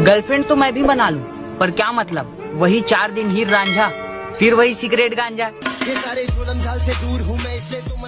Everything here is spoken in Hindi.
गर्लफ्रेंड तो मैं भी बना लूँ, पर क्या मतलब? वही चार दिन हीर रांझा फिर वही सिगरेट गांजा। ये सारे जुलम झाल से दूर हूँ मैं, इसलिए तो तुम